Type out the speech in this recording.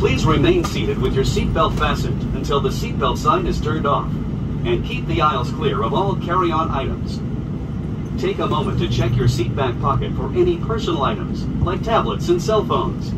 Please remain seated with your seatbelt fastened until the seatbelt sign is turned off. And keep the aisles clear of all carry-on items. Take a moment to check your seat back pocket for any personal items, like tablets and cell phones.